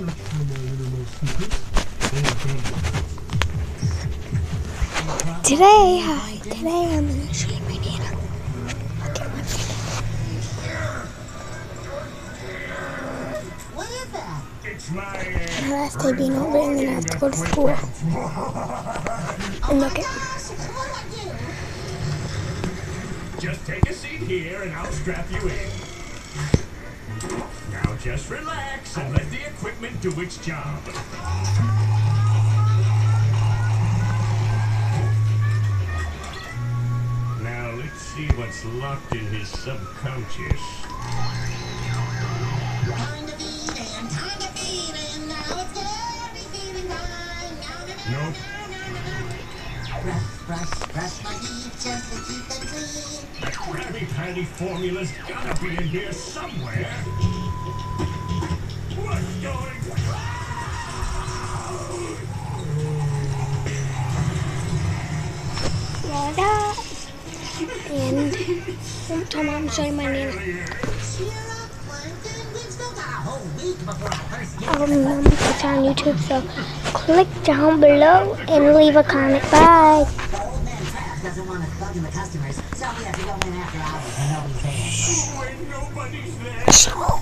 search for my innermost secrets Today, I, today I'm gonna show you my nana. Look being over and then I have to go to school. and look at Just take a seat here and I'll strap you in. Just relax and let the equipment do its job. Now let's see what's locked in his subconscious. Time to feed and time to feed and now it's Gary feeding time. Now na- Nope. Brush, brush, brush my teeth just to keep them clean. That Krabby Patty formula's gotta be in here somewhere. Florida. And time I'm showing my game. Um, it's on YouTube, so click down below and leave a comment. Bye. So